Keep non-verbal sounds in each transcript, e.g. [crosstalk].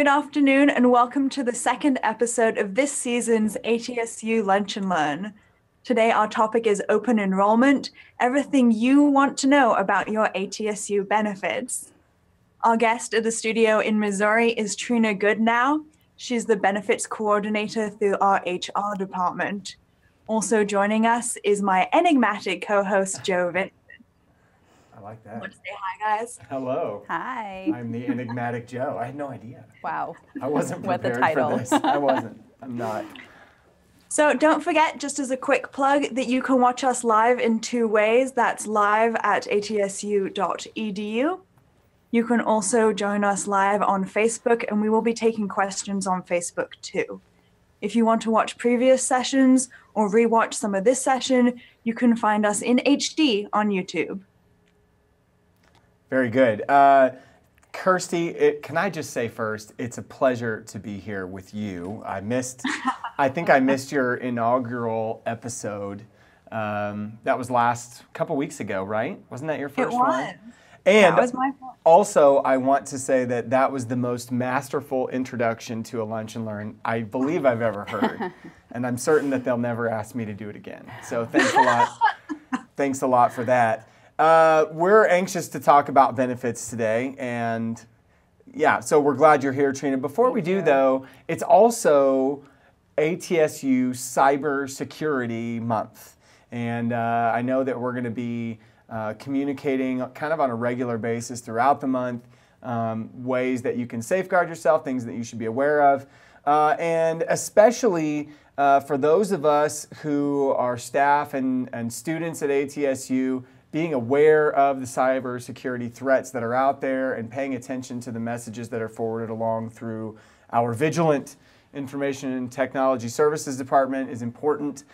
Good afternoon, and welcome to the second episode of this season's ATSU Lunch and Learn. Today, our topic is open enrollment everything you want to know about your ATSU benefits. Our guest at the studio in Missouri is Trina Goodenow. She's the benefits coordinator through our HR department. Also joining us is my enigmatic co host, Joe Vincent. I like that. Want to say hi, guys? Hello. Hi. I'm the enigmatic Joe. I had no idea. Wow. I wasn't What the title. for this. I wasn't. I'm not. So don't forget, just as a quick plug, that you can watch us live in two ways. That's live at atsu.edu. You can also join us live on Facebook, and we will be taking questions on Facebook too. If you want to watch previous sessions or rewatch some of this session, you can find us in HD on YouTube. Very good. Uh, Kirsty, it, can I just say first, it's a pleasure to be here with you. I missed, I think I missed your inaugural episode. Um, that was last couple weeks ago, right? Wasn't that your first was. one? And that was my fault. also, I want to say that that was the most masterful introduction to a lunch and learn I believe I've ever heard, [laughs] and I'm certain that they'll never ask me to do it again. So thanks a lot. thanks a lot for that. Uh, we're anxious to talk about benefits today, and yeah, so we're glad you're here, Trina. Before we do, though, it's also ATSU Cybersecurity Month. And uh, I know that we're going to be uh, communicating kind of on a regular basis throughout the month um, ways that you can safeguard yourself, things that you should be aware of. Uh, and especially uh, for those of us who are staff and, and students at ATSU, being aware of the cybersecurity threats that are out there and paying attention to the messages that are forwarded along through our vigilant information and technology services department is important.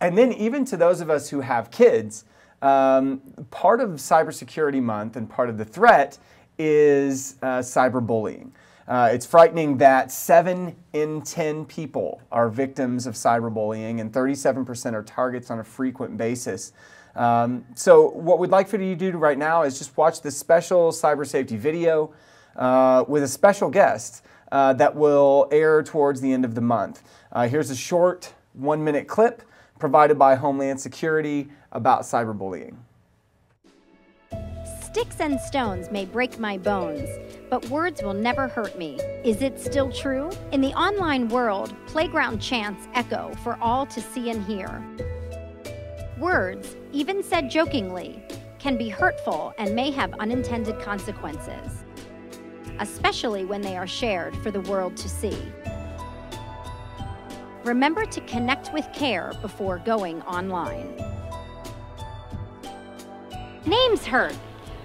And then, even to those of us who have kids, um, part of Cybersecurity Month and part of the threat is uh, cyberbullying. Uh, it's frightening that 7 in 10 people are victims of cyberbullying and 37% are targets on a frequent basis. Um, so, what we'd like for you to do right now is just watch this special cyber safety video uh, with a special guest uh, that will air towards the end of the month. Uh, here's a short one minute clip provided by Homeland Security about cyberbullying. Sticks and stones may break my bones, but words will never hurt me. Is it still true? In the online world, playground chants echo for all to see and hear. Words, even said jokingly, can be hurtful and may have unintended consequences, especially when they are shared for the world to see. Remember to connect with care before going online. Names hurt.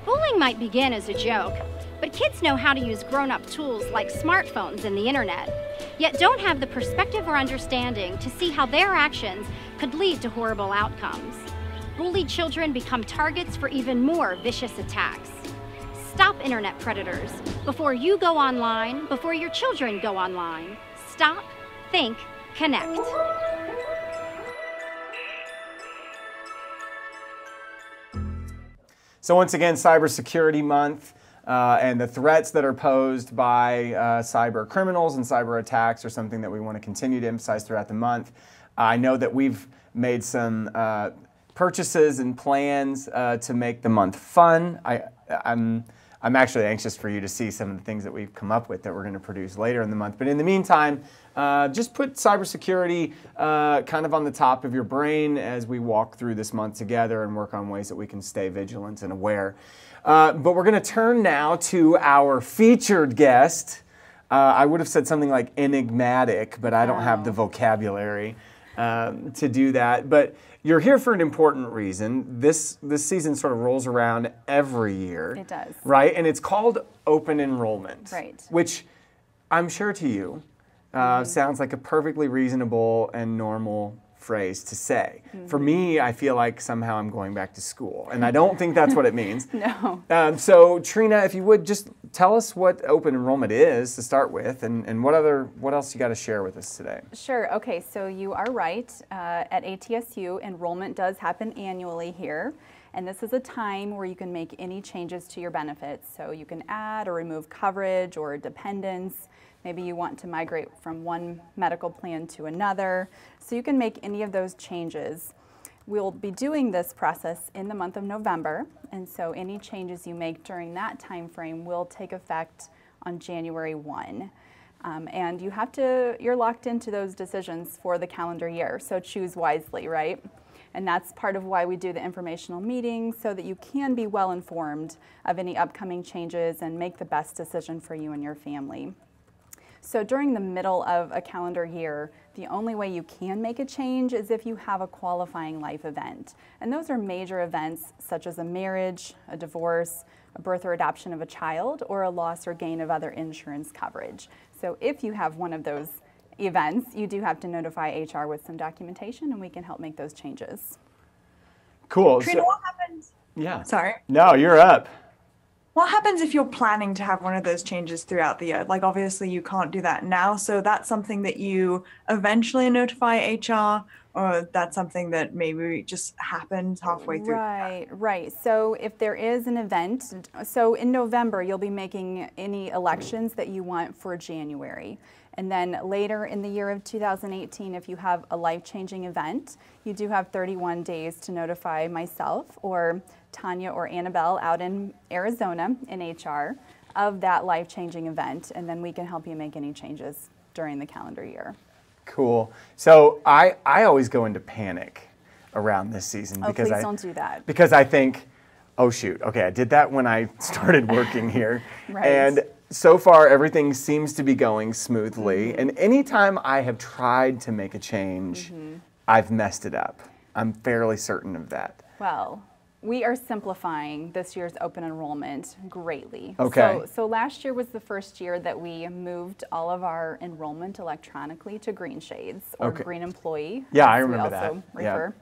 Bullying might begin as a joke, but kids know how to use grown up tools like smartphones and the internet, yet don't have the perspective or understanding to see how their actions could lead to horrible outcomes. Bullied children become targets for even more vicious attacks. Stop internet predators before you go online, before your children go online. Stop, think, connect. So, once again, Cybersecurity Month uh, and the threats that are posed by uh, cyber criminals and cyber attacks are something that we want to continue to emphasize throughout the month. I know that we've made some uh, purchases and plans uh, to make the month fun. I, I'm, I'm actually anxious for you to see some of the things that we've come up with that we're going to produce later in the month. But in the meantime, uh, just put cybersecurity uh, kind of on the top of your brain as we walk through this month together and work on ways that we can stay vigilant and aware. Uh, but we're going to turn now to our featured guest. Uh, I would have said something like enigmatic, but I don't have the vocabulary um, to do that. But you're here for an important reason. This this season sort of rolls around every year. It does. Right, and it's called open enrollment. Right. Which I'm sure to you uh, sounds like a perfectly reasonable and normal phrase to say. For me, I feel like somehow I'm going back to school, and I don't think that's what it means. [laughs] No. Um, so, Trina, if you would just tell us what open enrollment is to start with, and, and what other what else you got to share with us today. Sure. Okay. So you are right. Uh, at ATSU, enrollment does happen annually here. And this is a time where you can make any changes to your benefits. So you can add or remove coverage or dependents. Maybe you want to migrate from one medical plan to another. So you can make any of those changes. We'll be doing this process in the month of November, and so any changes you make during that time frame will take effect on January 1. Um, and you have to, you're locked into those decisions for the calendar year, so choose wisely, right? And that's part of why we do the informational meetings so that you can be well informed of any upcoming changes and make the best decision for you and your family. So during the middle of a calendar year, the only way you can make a change is if you have a qualifying life event. And those are major events such as a marriage, a divorce, a birth or adoption of a child, or a loss or gain of other insurance coverage. So if you have one of those events, you do have to notify HR with some documentation and we can help make those changes. Cool. Trina, So- what happens? yeah. Sorry. No, you're up. What happens if you're planning to have one of those changes throughout the year? Like, obviously, you can't do that now. So, that's something that you eventually notify HR, or that's something that maybe just happens halfway through. Right, right. So if there is an event, so in November, you'll be making any elections that you want for January. And then later in the year of 2018, if you have a life-changing event, you do have 31 days to notify myself or Tanya or Annabelle out in Arizona in HR of that life-changing event, and then we can help you make any changes during the calendar year. Cool. So I, I always go into panic around this season Oh, because please I don't do that. because I think, oh shoot, okay, I did that when I [laughs] started working here, Right. and so far everything seems to be going smoothly. Mm-hmm. And anytime I have tried to make a change, Mm-hmm. I've messed it up. I'm fairly certain of that. Well, we are simplifying this year's open enrollment greatly. Okay. So, so last year was the first year that we moved all of our enrollment electronically to Greenshades or Okay. Green Employee. Yeah, I as we remember also that. Yeah. Refer.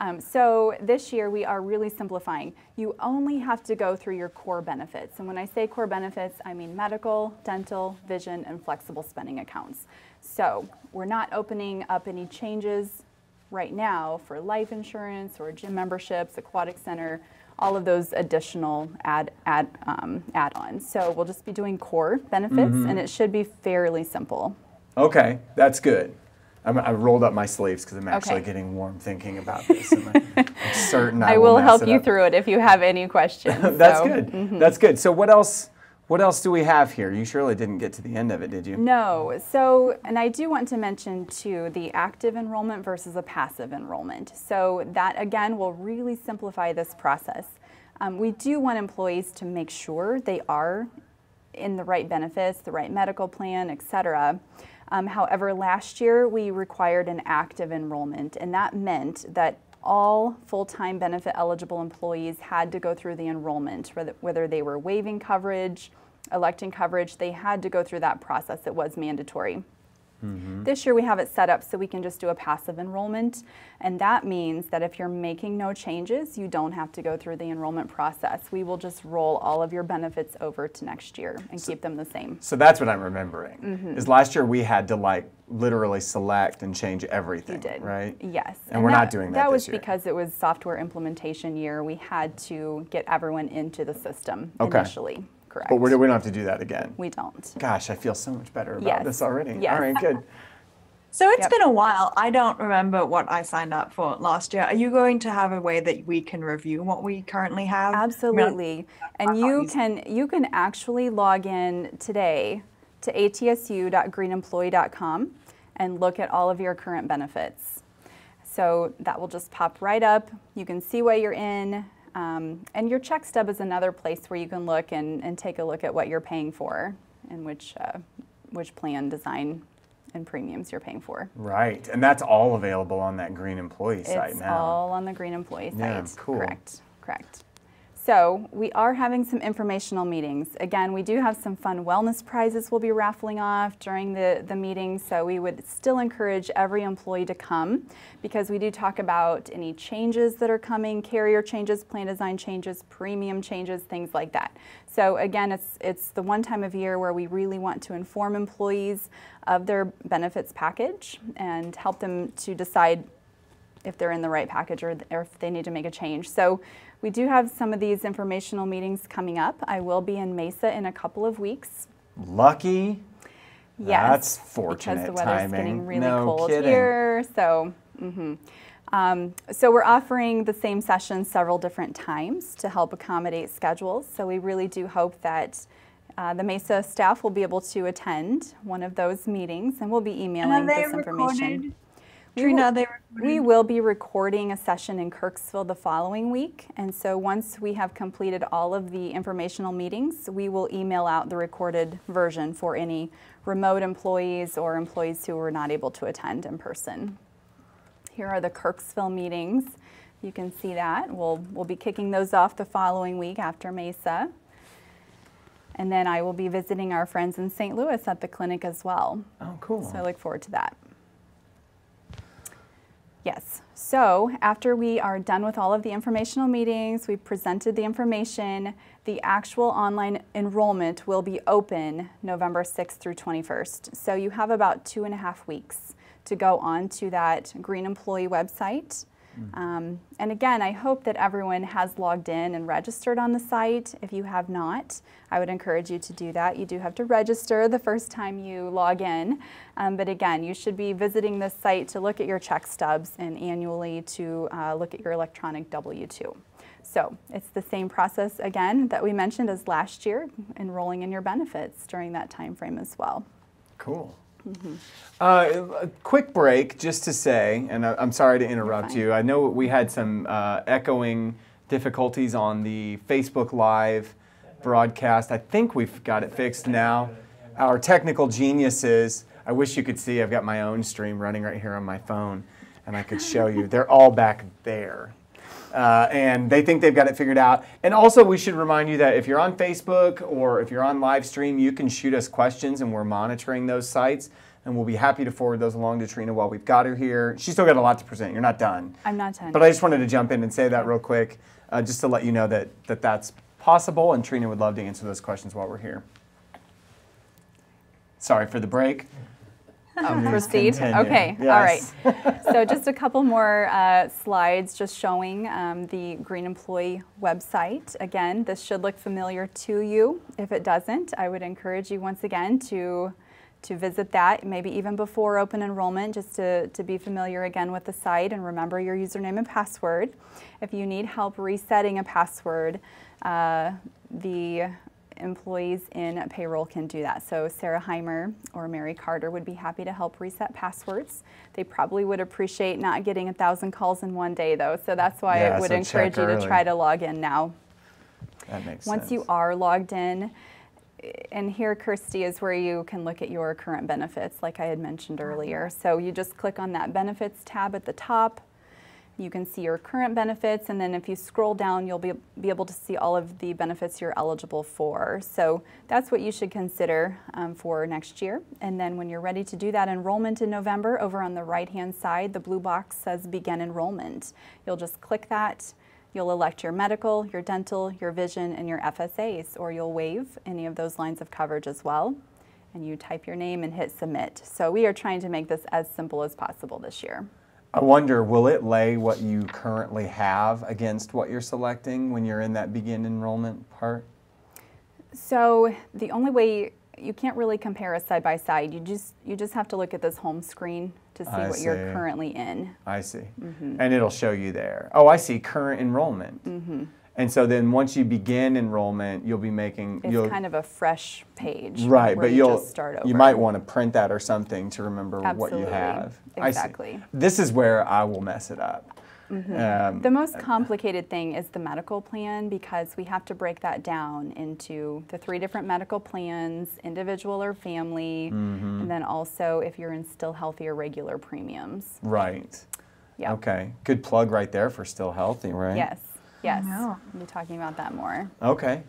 Um, so this year we are really simplifying. You only have to go through your core benefits. And when I say core benefits, I mean medical, dental, vision, and flexible spending accounts. So we're not opening up any changes right now for life insurance or gym memberships, aquatic center, all of those additional add, add, um, add-ons. So we'll just be doing core benefits Mm-hmm. and it should be fairly simple. Okay, that's good. I'm, I rolled up my sleeves because I'm actually Okay. getting warm thinking about this. I'm, I'm [laughs] certain I, I will mess help you up. through it if you have any questions. [laughs] That's So- good. That's good. So what else? What else do we have here? You surely didn't get to the end of it, did you? No. So, and I do want to mention too the active enrollment versus a passive enrollment. So, that again will really simplify this process. Um, we do want employees to make sure they are in the right benefits, the right medical plan, et cetera. Um, however, last year we required an active enrollment, and that meant that all full-time benefit eligible employees had to go through the enrollment, whether, whether they were waiving coverage, electing coverage, they had to go through that process. It was mandatory. This year we have it set up so we can just do a passive enrollment, and that means that if you're making no changes, you don't have to go through the enrollment process. We will just roll all of your benefits over to next year and keep them the same. So that's what I'm remembering. Mm-hmm. Is last year we had to like literally select and change everything, You did. right? Yes. And we're not doing that That was year. because it was software implementation year. We had to get everyone into the system Okay. initially. Correct. But we're, don't have to do that again. we don't. Gosh, I feel so much better about Yes. this already. Yes. All right, good. [laughs] So it's Yep. been a while. I don't remember what I signed up for last year. Are you going to have a way that we can review what we currently have? Absolutely. And you can you can actually log in today to atsu.greenemployee.com and look at all of your current benefits. So that will just pop right up. You can see what you're in. Um, and your check stub is another place where you can look and, and take a look at what you're paying for and which, uh, which plan design and premiums you're paying for. Right, and that's all available on that Green Employee site now. It's all on the Green Employee Yeah, site. cool. Correct, correct. So we are having some informational meetings. Again, we do have some fun wellness prizes we'll be raffling off during the, the meeting. So we would still encourage every employee to come because we do talk about any changes that are coming, carrier changes, plan design changes, premium changes, things like that. So again, it's, it's the one time of year where we really want to inform employees of their benefits package and help them to decide if they're in the right package or, or if they need to make a change. So We do have some of these informational meetings coming up. I will be in Mesa in a couple of weeks. Lucky. Yes, That's fortunate because the weather's timing. getting really no cold kidding. here. So, mhm. um, so we're offering the same session several different times to help accommodate schedules. So we really do hope that uh, the Mesa staff will be able to attend one of those meetings, and we'll be emailing are this information. recorded? We Trina, will- are they recorded? We will be recording a session in Kirksville the following week, and so once we have completed all of the informational meetings, we will email out the recorded version for any remote employees or employees who were not able to attend in person. Here are the Kirksville meetings. You can see that. We'll, we'll be kicking those off the following week after Mesa. And then I will be visiting our friends in St. Louis at the clinic as well. Oh, cool. So I look forward to that. Yes, so after we are done with all of the informational meetings, we've presented the information, the actual online enrollment will be open November 6th through 21st. So you have about two and a half weeks to go on to that Green Employee website. Um, and again, I hope that everyone has logged in and registered on the site. If you have not, I would encourage you to do that. You do have to register the first time you log in. Um, but again, you should be visiting this site to look at your check stubs and annually to uh, look at your electronic W-2. So it's the same process again that we mentioned as last year, enrolling in your benefits during that time frame as well. Cool. Mm-hmm. Uh, a quick break just to say, and I- I'm sorry to interrupt you. I know we had some uh, echoing difficulties on the Facebook Live broadcast. I think we've got it fixed now. Our technical geniuses, I wish you could see, I've got my own stream running right here on my phone, and I could show you. They're all back there. Uh, and they think they've got it figured out. And also, we should remind you that if you're on Facebook or if you're on live stream, you can shoot us questions, and we're monitoring those sites. And we'll be happy to forward those along to Trina while we've got her here. She's still got a lot to present. You're not done. I'm not done. But I just wanted to jump in and say that real quick, uh, just to let you know that, that that's possible, and Trina would love to answer those questions while we're here. Sorry for the break. Oh, [laughs] proceed. Okay, all right. [laughs] So just a couple more uh, slides just showing um, the Green Employee website. Again, this should look familiar to you. If it doesn't, I would encourage you once again to to visit that, maybe even before open enrollment, just to, to be familiar again with the site and remember your username and password. If you need help resetting a password, uh, the employees in payroll can do that. So Sarah Heimer or Mary Carter would be happy to help reset passwords. They probably would appreciate not getting a thousand calls in one day though. So that's why Yeah, I would so encourage you to early. try to log in now. That makes sense. Once sense. you are logged in, eh, and here, Kirsty, is where you can look at your current benefits, like I had mentioned earlier. So you just click on that benefits tab at the top. You can see your current benefits, and then if you scroll down, you'll be, be able to see all of the benefits you're eligible for. So that's what you should consider um, for next year. And then when you're ready to do that enrollment in November, over on the right-hand side, the blue box says Begin Enrollment. You'll just click that. You'll elect your medical, your dental, your vision, and your FSAs, or you'll waive any of those lines of coverage as well. And you type your name and hit submit. So we are trying to make this as simple as possible this year. I wonder, will it lay what you currently have against what you're selecting when you're in that begin enrollment part? So the only way you can't really compare us side by side. You just you just have to look at this home screen to see I what you're currently in. I see. Mm-hmm. And it'll show you there. Oh, I see, current enrollment. Mm-hmm. And so then once you begin enrollment, you'll be making, It's kind of a fresh page. right, but you you'll, just start over. you might want to print that or something to remember what you Absolutely. have. Exactly. This is where I will mess it up. Um, The most complicated thing is the medical plan because we have to break that down into the three different medical plans, individual or family, Mm-hmm. and then also if you're in still healthy or regular premiums. right. Yeah. Okay. Good plug right there for still healthy, right? Yes, yes. know. We'll be talking about that more. Okay.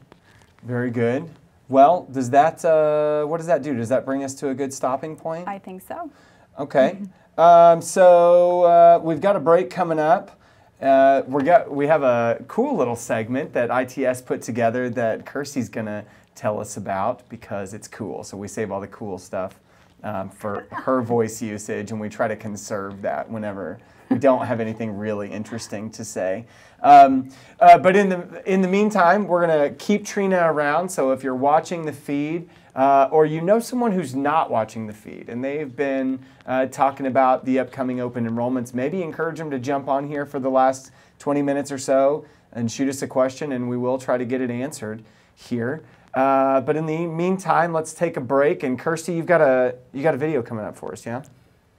Very good. Well, does that, uh, what does that do? Does that bring us to a good stopping point? I think so. Okay. [laughs] Um, so uh, we've got a break coming up. Uh, we got we have a cool little segment that ITS put together that Kirsty's gonna tell us about because it's cool. So we save all the cool stuff um, for her [laughs] voice usage, and we try to conserve that whenever don't have anything really interesting to say. Um, uh, but in the in the meantime, we're gonna keep Trina around. So if you're watching the feed, uh, or you know someone who's not watching the feed and they've been uh, talking about the upcoming open enrollments, maybe encourage them to jump on here for the last 20 minutes or so and shoot us a question, and we will try to get it answered here. Uh, but in the meantime, let's take a break. And Kirsty, you've got a you got a video coming up for us, yeah?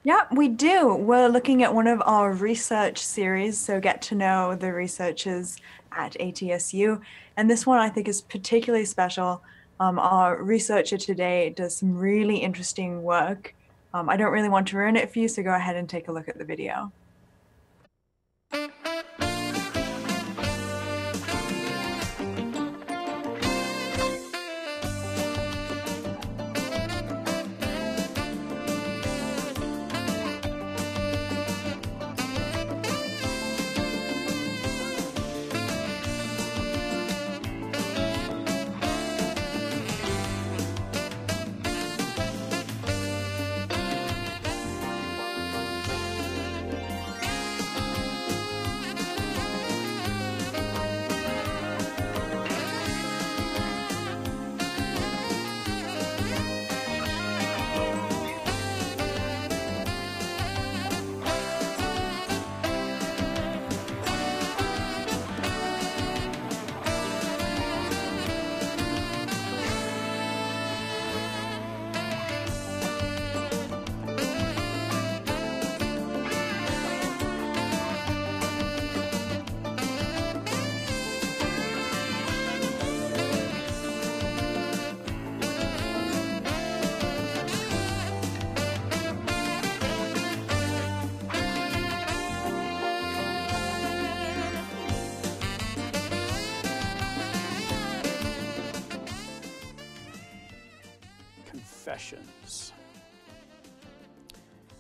Yeah, we do. We're looking at one of our research series, so get to know the researchers at ATSU. And this one I think is particularly special. Um, our researcher today does some really interesting work. Um, I don't really want to ruin it for you, so go ahead and take a look at the video.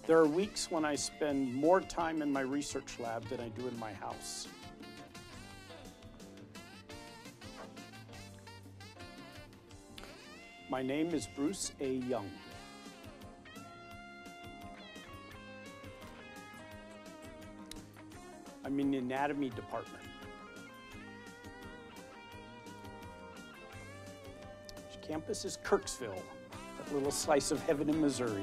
There are weeks when I spend more time in my research lab than I do in my house. My name is Bruce A. Young. I'm in the anatomy department. Campus is Kirksville, little slice of heaven in Missouri.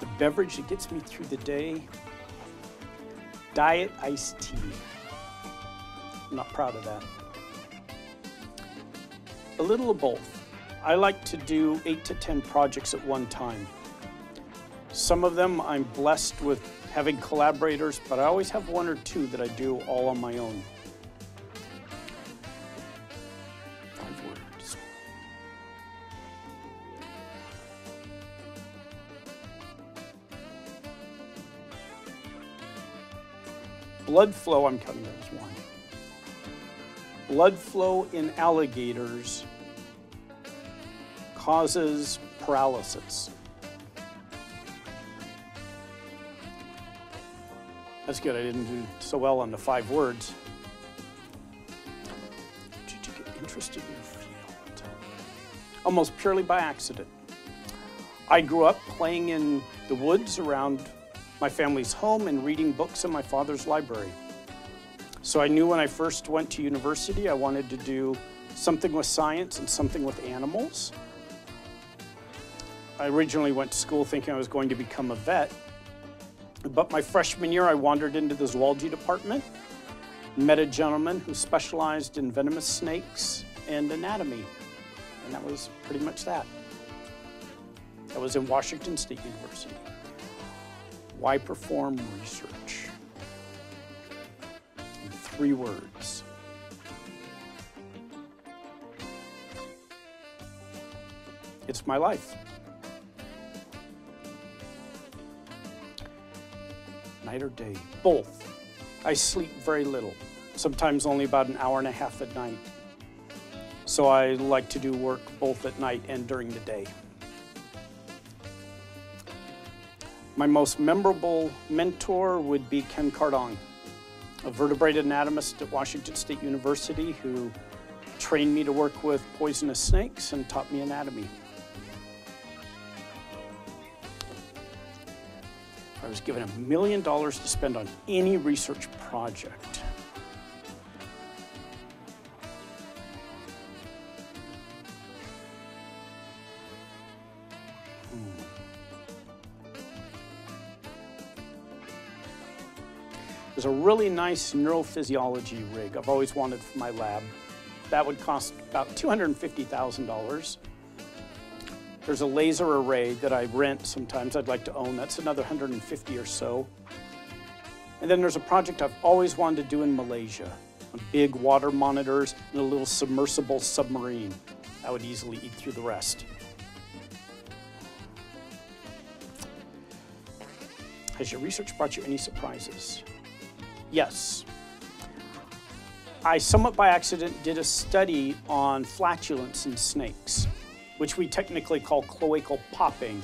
The beverage that gets me through the day diet iced tea. I'm not proud of that. A little of both. I like to do eight to 10 projects at one time. Some of them I'm blessed with having collaborators, but I always have one or two that I do all on my own. Blood flow, I'm counting that as one. Blood flow in alligators causes paralysis. That's good. I didn't do so well on the five words. Did you get interested in your field? Almost purely by accident. I grew up playing in the woods around my family's home and reading books in my father's library. So I knew when I first went to university, I wanted to do something with science and something with animals. I originally went to school thinking I was going to become a vet, but my freshman year, I wandered into the zoology department, met a gentleman who specialized in venomous snakes and anatomy, and that was pretty much that. That was in Washington State University. Why perform research? In three words. It's my life. night or day? Both. I sleep very little, sometimes only about an hour and a half at night. So I like to do work both at night and during the day. My most memorable mentor would be Ken Kardong, a vertebrate anatomist at Washington State University who trained me to work with poisonous snakes and taught me anatomy. I was given a million dollars to spend on any research project. There's a really nice neurophysiology rig I've always wanted for my lab. That would cost about $250,000. There's a laser array that I rent sometimes I'd like to own. That's another 150 or so. And then there's a project I've always wanted to do in Malaysia. Big water monitors and a little submersible submarine. That would easily eat through the rest. Has your research brought you any surprises? Yes. I somewhat by accident did a study on flatulence in snakes which we technically call cloacal popping,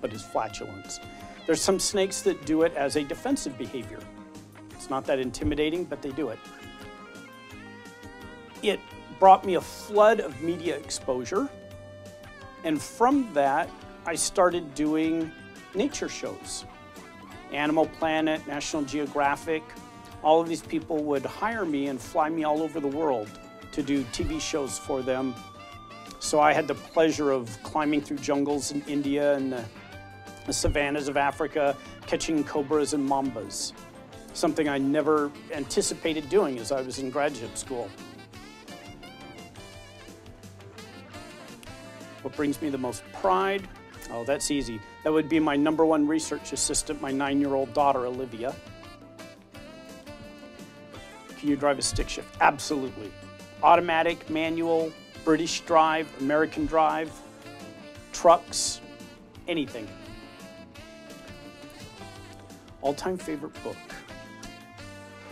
but is flatulence. There's some snakes that do it as a defensive behavior. It's not that intimidating, but they do it. It brought me a flood of media exposure. And from that, I started doing nature shows. Animal Planet, National Geographic, all of these people would hire me and fly me all over the world to do TV shows for them so I had the pleasure of climbing through jungles in India and the, the savannas of Africa, catching cobras and mambas, something I never anticipated doing as I was in graduate school. What brings me the most pride? Oh, that's easy. That would be my number one research assistant, my nine-year-old daughter, Olivia. Can you drive a stick shift? Absolutely. Automatic, manual, British Drive, American Drive, trucks, anything. All time favorite book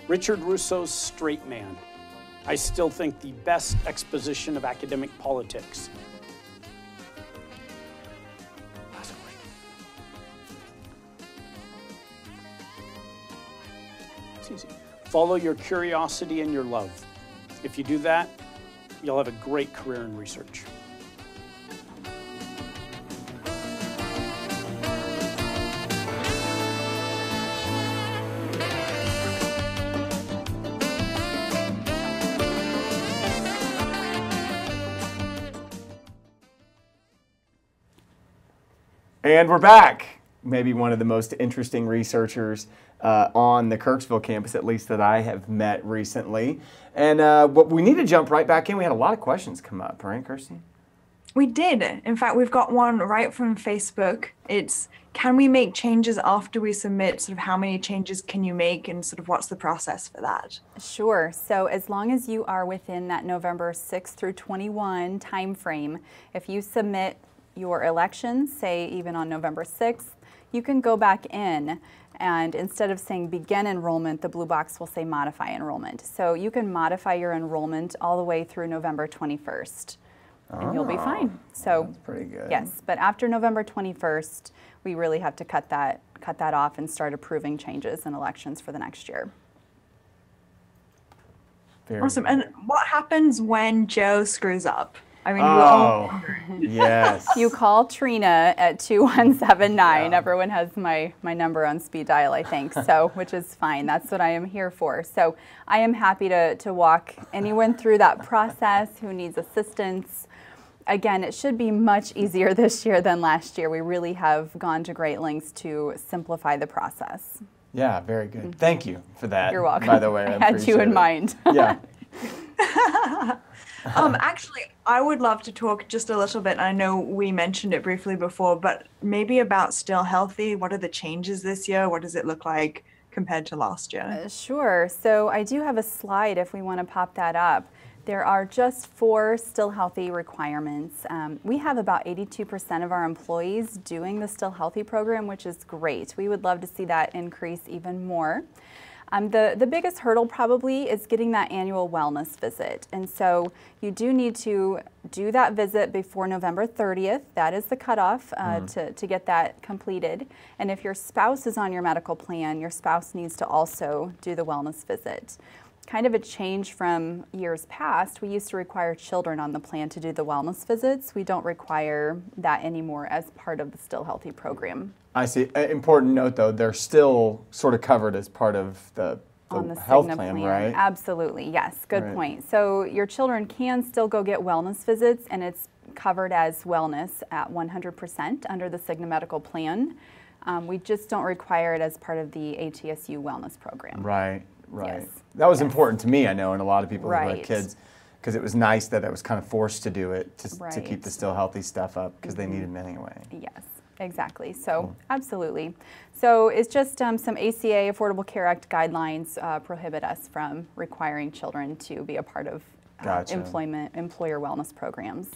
Richard Russo's Straight Man. I still think the best exposition of academic politics. Follow your curiosity and your love. If you do that, you'll have a great career in research. And we're back. Maybe one of the most interesting researchers uh, on the Kirksville campus, at least that I have met recently. And uh, we need to jump right back in. We had a lot of questions come up, right, Kirsty? We did. In fact, we've got one right from Facebook. It's can we make changes after we submit? Sort of how many changes can you make, and sort of what's the process for that? Sure. So as long as you are within that November 6th through 21 timeframe, if you submit your elections, say even on November 6th, you can go back in and instead of saying begin enrollment, the blue box will say modify enrollment. So you can modify your enrollment all the way through November 21st and oh, you'll be ah, fine. So that's pretty good. Yes, but after November 21st, we really have to cut that cut that off and start approving changes in elections for the next year. Very awesome. Good. And what happens when Joe screws up? I mean, oh, yes. [laughs] you call Trina at 2179. Yeah. Everyone has my, my number on speed dial, I think, so [laughs] which is fine. That's what I am here for. So I am happy to, to walk anyone through that process who needs assistance. Again, it should be much easier this year than last year. We really have gone to great lengths to simplify the process. Yeah, very good. Thank you for that. You're welcome. By the way, I, [laughs] I had you in it. mind. Yeah. Um, actually, I would love to talk just a little bit. I know we mentioned it briefly before, but maybe about Still Healthy. What are the changes this year? What does it look like compared to last year? Uh, sure. So I do have a slide if we want to pop that up. There are just four Still Healthy requirements. Um, we have about 82% of our employees doing the Still Healthy program, which is great. We would love to see that increase even more. Um, the, the biggest hurdle probably is getting that annual wellness visit. And so you do need to do that visit before November 30th. That is the cutoff uh, mm. to, to get that completed. And if your spouse is on your medical plan, your spouse needs to also do the wellness visit. Kind of a change from years past. We used to require children on the plan to do the wellness visits. We don't require that anymore as part of the Still Healthy program. I see. Important note though, they're still sort of covered as part of the, the on the health Cigna plan, plan. right? Absolutely, yes. Good Right. point. So your children can still go get wellness visits, and it's covered as wellness at 100% under the Cigna medical plan. Um, we just don't require it as part of the ATSU wellness program. Right, right. Yes. That was Yes. important to me, I know, and a lot of people who had kids, because it was nice that I was kind of forced to do it to, to keep the still healthy stuff up because they needed it anyway. Yes, exactly. So, absolutely. So, it's just um, some ACA Affordable Care Act guidelines uh, prohibit us from requiring children to be a part of uh, Gotcha. employment employer wellness programs.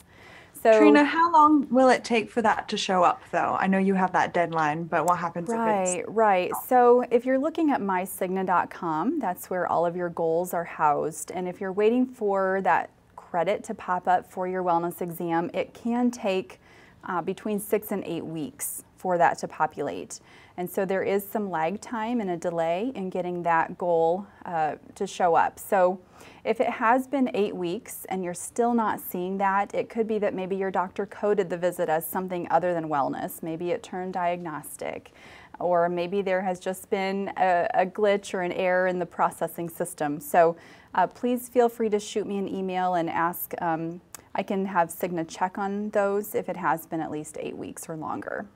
So, Trina, how long will it take for that to show up, though? I know you have that deadline, but what happens if Right, it's right. So if you're looking at mycigna.com, that's where all of your goals are housed. And if you're waiting for that credit to pop up for your wellness exam, it can take uh, between six and eight weeks for that to populate. And so there is some lag time and a delay in getting that goal uh, to show up. So if it has been eight weeks and you're still not seeing that, it could be that maybe your doctor coded the visit as something other than wellness. Maybe it turned diagnostic, or maybe there has just been a, a glitch or an error in the processing system. So uh, please feel free to shoot me an email and ask. Um, I can have Cigna check on those if it has been at least eight weeks or longer.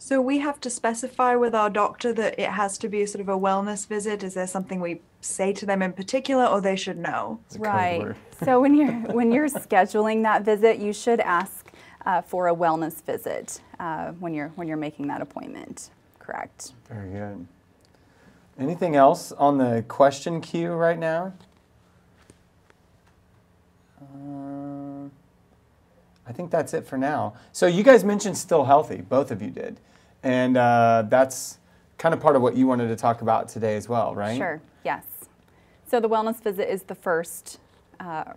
So we have to specify with our doctor that it has to be sort of a wellness visit. Is there something we say to them in particular, or they should know? It's a code Right. so when you're [laughs] when you're scheduling that visit, you should ask uh, for a wellness visit uh, when you're when you're making that appointment. Correct. Very good. Anything else on the question queue right now? Uh, I think that's it for now. So you guys mentioned still healthy, both of you did, and uh, that's kind of part of what you wanted to talk about today as well, right? Sure. Yes. So the wellness visit is the first uh,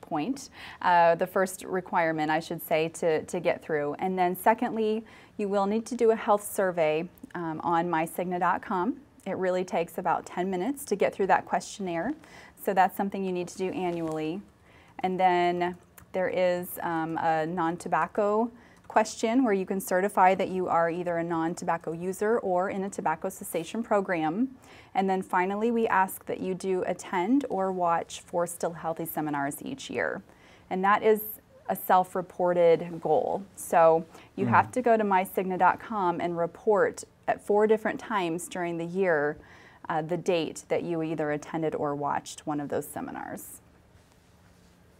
point, uh, the first requirement, I should say, to, to get through. And then secondly, you will need to do a health survey um, on mycigna.com. It really takes about 10 minutes to get through that questionnaire. So that's something you need to do annually. And then there is um, a non-tobacco question where you can certify that you are either a non-tobacco user or in a tobacco cessation program. And then finally, we ask that you do attend or watch four Still Healthy seminars each year. And that is a self-reported goal. So you have to go to mycigna.com and report at four different times during the year uh, the date that you either attended or watched one of those seminars.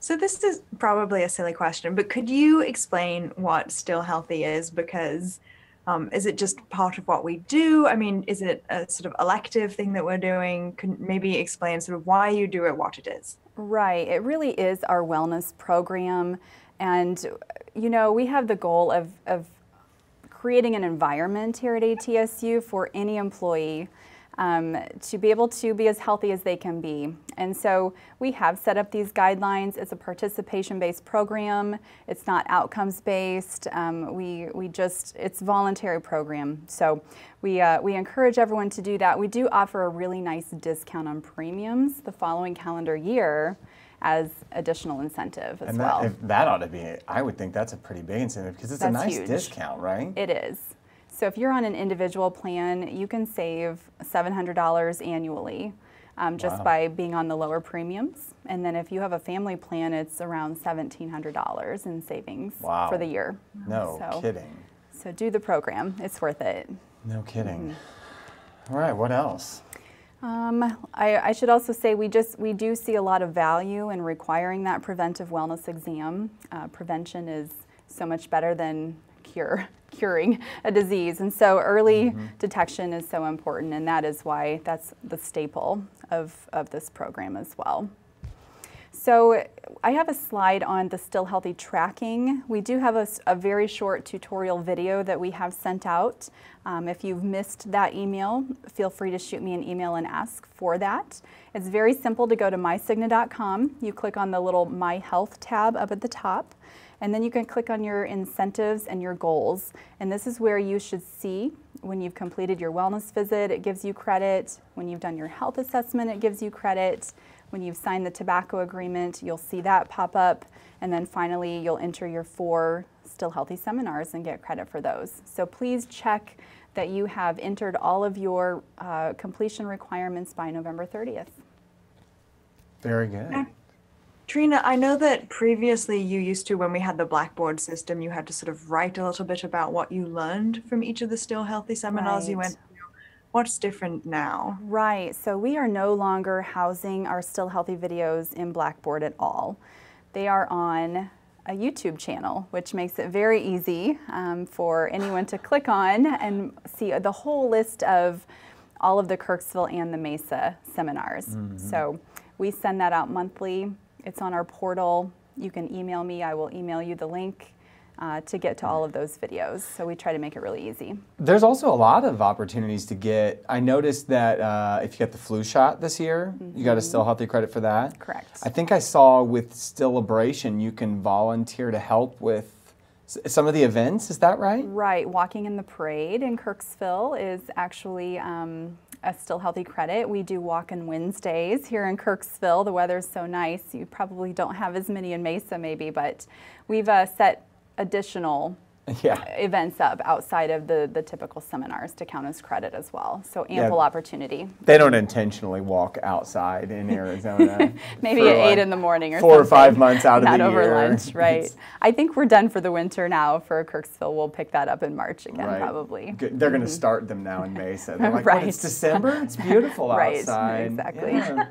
So this is probably a silly question, but could you explain what Still Healthy is? Because um, is it just part of what we do? I mean, is it a sort of elective thing that we're doing? Can maybe explain sort of why you do it, what it is? Right. It really is our wellness program. And, you know, we have the goal of, of creating an environment here at ATSU for any employee um, to be able to be as healthy as they can be. And so we have set up these guidelines. It's a participation based program, it's not outcomes based. Um, we, we just, it's voluntary program. So we, uh, we encourage everyone to do that. We do offer a really nice discount on premiums the following calendar year as additional incentive as And well. that, if that ought to be, I would think that's a pretty big incentive because it's a nice huge. discount, right? It is. So if you're on an individual plan, you can save $700 annually um, just Wow. by being on the lower premiums. And then if you have a family plan, it's around $1,700 in savings Wow. for the year. no So- kidding. So do the program, it's worth it. No kidding. Mm-hmm. All right, what else? Um, I, I should also say we just we do see a lot of value in requiring that preventive wellness exam. Uh, prevention is so much better than cure [laughs] curing a disease, and so early detection is so important, and that is why that's the staple of of this program as well. So I have a slide on the Still Healthy tracking. We do have a, a very short tutorial video that we have sent out. Um, if you've missed that email, feel free to shoot me an email and ask for that. It's very simple to go to mycigna.com. You click on the little My Health tab up at the top, and then you can click on your incentives and your goals. And this is where you should see when you've completed your wellness visit, it gives you credit. When you've done your health assessment, it gives you credit. When you've signed the tobacco agreement, you'll see that pop up. And then finally, you'll enter your four Still Healthy seminars and get credit for those. So please check that you have entered all of your uh, completion requirements by November 30th. Very good. Trina, I know that previously you used to, when we had the Blackboard system, you had to sort of write a little bit about what you learned from each of the Still Healthy seminars you went to. What's different now? Right, so we are no longer housing our Still Healthy videos in Blackboard at all. They are on a YouTube channel, which makes it very easy um, for anyone to [sighs] click on and see the whole list of all of the Kirksville and the Mesa seminars. So we send that out monthly. It's on our portal. You can email me, I will email you the link. Uh, to get to all of those videos. So we try to make it really easy. There's also a lot of opportunities to get. I noticed that uh, if you get the flu shot this year, you got a Still Healthy credit for that. Correct. I think I saw with Stillabration, you can volunteer to help with s- some of the events. Is that right? Right, walking in the parade in Kirksville is actually um, a still healthy credit. We do walk on Wednesdays here in Kirksville. The weather's so nice. You probably don't have as many in Mesa, maybe, but we've uh, set additional [laughs] Yeah. events up outside of the, the typical seminars to count as credit as well. So ample opportunity. They don't intentionally walk outside in Arizona. [laughs] Maybe at like eight in the morning or four or five months out of [laughs] Not the over year. lunch, right? It's- I think we're done for the winter now for Kirksville. We'll pick that up in March again, Right. probably. Good. They're going to mm-hmm. start them now in Mesa. They're like, what, it's December? It's beautiful Right, outside. exactly. Yeah.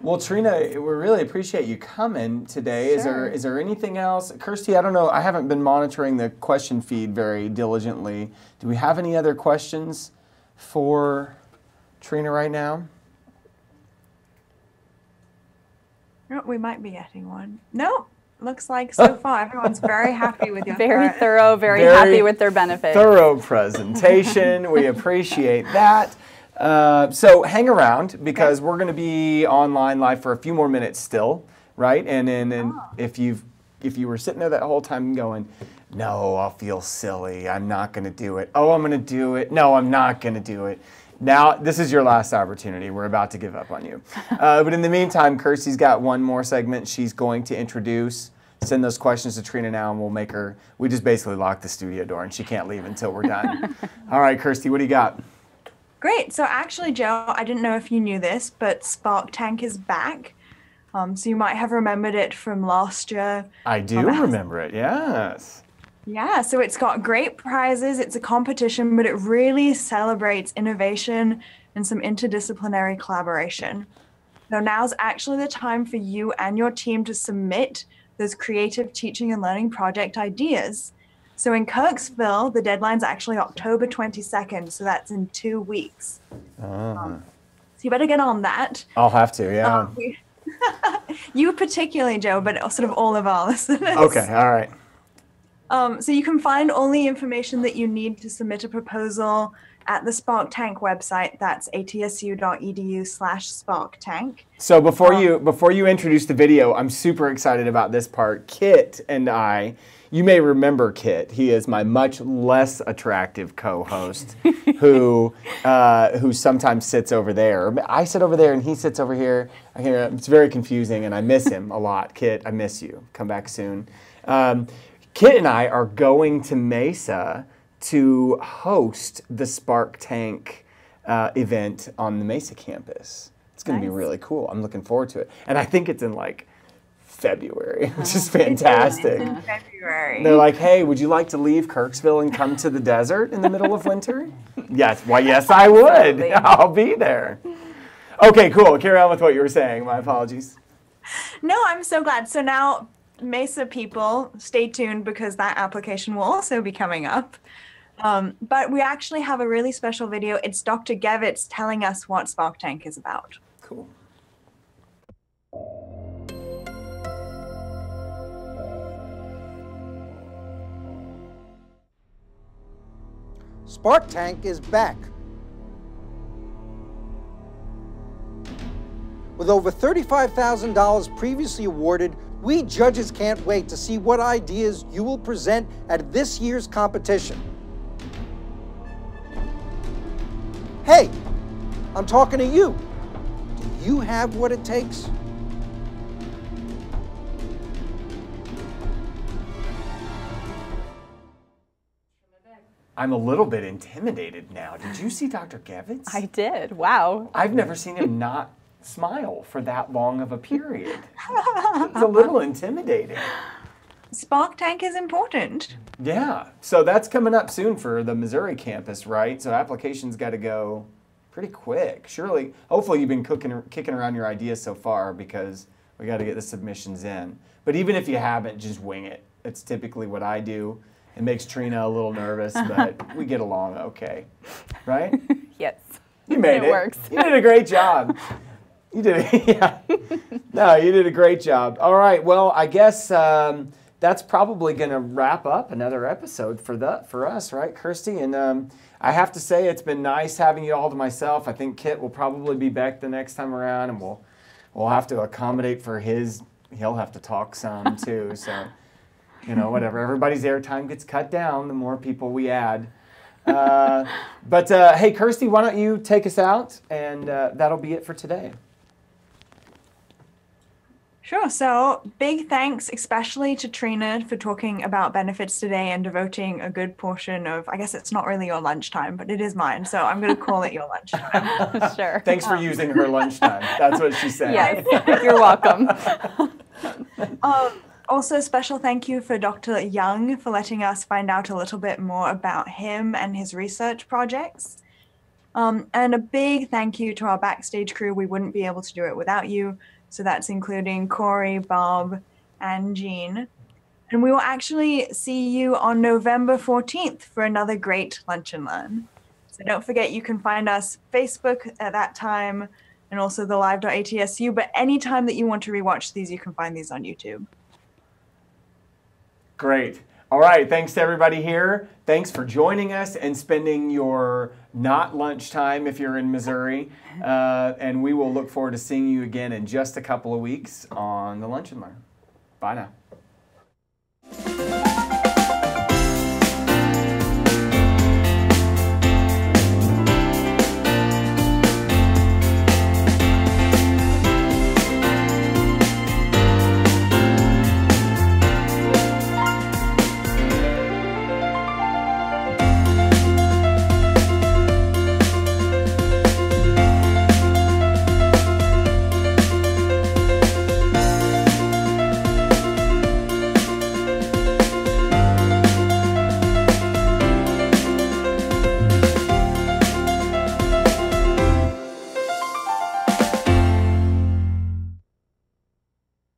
Well, Trina, we really appreciate you coming today. Is there Sure. is there anything else? Kirsty, I don't know. I haven't been monitoring the question feed very diligently. Do we have any other questions for Trina right now? Oh, we might be getting one. No, looks like so [laughs] far everyone's very happy with your [laughs] Very thorough, very, Very happy with their benefits. Thorough presentation. we appreciate that. [laughs] Uh, so hang around because we're going to be online live for a few more minutes still, right? And then and if you've if you were sitting there that whole time going, no, I'll feel silly. I'm not going to do it. Oh, I'm going to do it. No, I'm not going to do it. Now, this is your last opportunity. We're about to give up on you. [laughs] Uh, but in the meantime, Kirsty's got one more segment she's going to introduce. Send those questions to Trina now, and we'll make her. We just basically lock the studio door, and she can't leave until we're done. [laughs] All right, Kirsty, what do you got? Great. So actually, Joe, I didn't know if you knew this, but Spark Tank is back. Um, so you might have remembered it from last year. I do Um, it has- remember it. Yes. Yeah, so it's got great prizes. It's a competition, but it really celebrates innovation and some interdisciplinary collaboration. So now's actually the time for you and your team to submit those creative teaching and learning project ideas. So in Kirksville, the deadline's actually October 22nd, so that's in two weeks. Um, so you better get on that. I'll have to. Yeah. Um, we- [laughs] you particularly, Joe, but sort of all of our listeners. okay. All right. Um, so you can find all the information that you need to submit a proposal at the Spark Tank website. That's atsu.edu slash Spark Tank. So before Um, you before you introduce the video, I'm super excited about this part. Kit and I, you may remember Kit. He is my much less attractive co-host, [laughs] who uh, who sometimes sits over there. I sit over there and he sits over here. It's very confusing, and I miss him a lot. Kit, I miss you. Come back soon. Um, Kit and I are going to Mesa to host the Spark Tank uh, event on the Mesa campus. It's going to be really cool. I'm looking forward to it. And I think it's in like February, [laughs] which is fantastic. February. They're like, hey, would you like to leave Kirksville and come to the desert in the middle of winter? [laughs] yes. Why, yes, I would. Absolutely. [laughs] I'll be there. Okay, cool. Carry on with what you were saying. My apologies. No, I'm so glad. So now, Mesa people, stay tuned because that application will also be coming up. Um, but we actually have a really special video. It's Dr. Gevitz telling us what Spark Tank is about. Cool. Spark Tank is back. With over $35,000 previously awarded, we judges can't wait to see what ideas you will present at this year's competition. Hey, I'm talking to you. Do you have what it takes? I'm a little bit intimidated now. Did you see Dr. Gevitz? I did. Wow. I've never seen him not smile for that long of a period. It's a little intimidating. Spark Tank is important. Yeah. So that's coming up soon for the Missouri campus, right? So applications got to go pretty quick. Surely, hopefully, you've been cooking, kicking around your ideas so far because we got to get the submissions in. But even if you haven't, just wing it. It's typically what I do. It makes Trina a little nervous, but we get along okay, right? [laughs] Yes. You made it. It works. You did a great job. You did, [laughs] yeah. No, you did a great job. All right. Well, I guess um, that's probably going to wrap up another episode for the for us, right, Kirsty? And um, I have to say, it's been nice having you all to myself. I think Kit will probably be back the next time around, and we'll we'll have to accommodate for his. He'll have to talk some too. So, you know, whatever. Everybody's airtime gets cut down the more people we add. Uh, [laughs] but uh, hey, Kirsty, why don't you take us out? And uh, that'll be it for today. Sure. So, big thanks, especially to Trina, for talking about benefits today and devoting a good portion of, I guess it's not really your lunchtime, but it is mine. So, I'm going to call it your lunchtime. [laughs] sure. Thanks for using her lunchtime. That's what she said. [laughs] Yes. You're welcome. Um, also, a special thank you for Dr. Young for letting us find out a little bit more about him and his research projects. Um, and a big thank you to our backstage crew. We wouldn't be able to do it without you. So that's including Corey, Bob, and Jean. And we will actually see you on November 14th for another great Lunch and Learn. So don't forget you can find us Facebook at that time and also the live.atsu. But anytime that you want to rewatch these, you can find these on YouTube. Great. All right. Thanks to everybody here. Thanks for joining us and spending your not lunchtime if you're in Missouri. [laughs] Uh, and we will look forward to seeing you again in just a couple of weeks on the Lunch and Learn. Bye now.